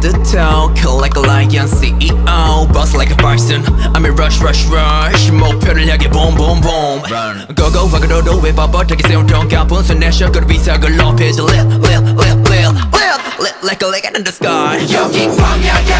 talk like a lion CEO Boss like a bison I'm in rush rush rush 목표를 향해 boom boom boom Run. Go go 밖으로도 왜 뻣뻣하게 세운 통과 분수 내셔 그 위상을 높이지 Lit lit lit lit lit lit like a light in the sky 여긴 광야야야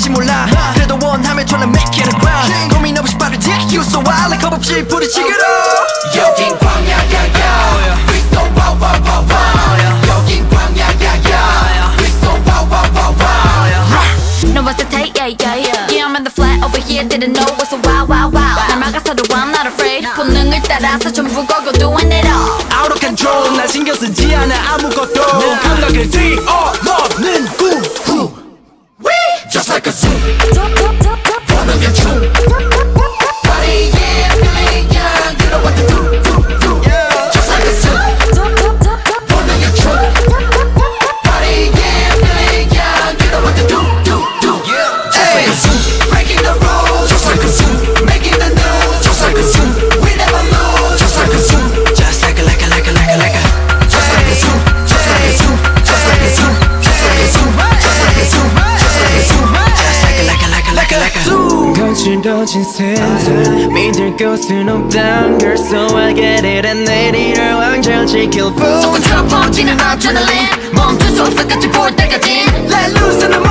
위험할지 몰라 그래도 원하면 tryna make it a ground 고민 없이 빠르지 You so wild like 겁없이 부딪히기로 여긴 광야야야 We so wow wow wow wow 여긴 광야야야 We so wow wow wow wow No what's the take yeah yeah yeah Yeah I'm in the flat over here didn't know what's a wow wow wow 날 막아서도 I'm not afraid 본능을 따라서 전부 걸고 doing it all Out of control 날 신경 쓰지 않아 아무것도 감각을 뒤 a 거칠어진 세상 믿을 곳은 없단 걸 So I get it and 내리를 왕절 지킬 뿐 소금처럼 퍼지는 adrenaline 멈출 수 없어 끝을 볼 때까지 Let loose and the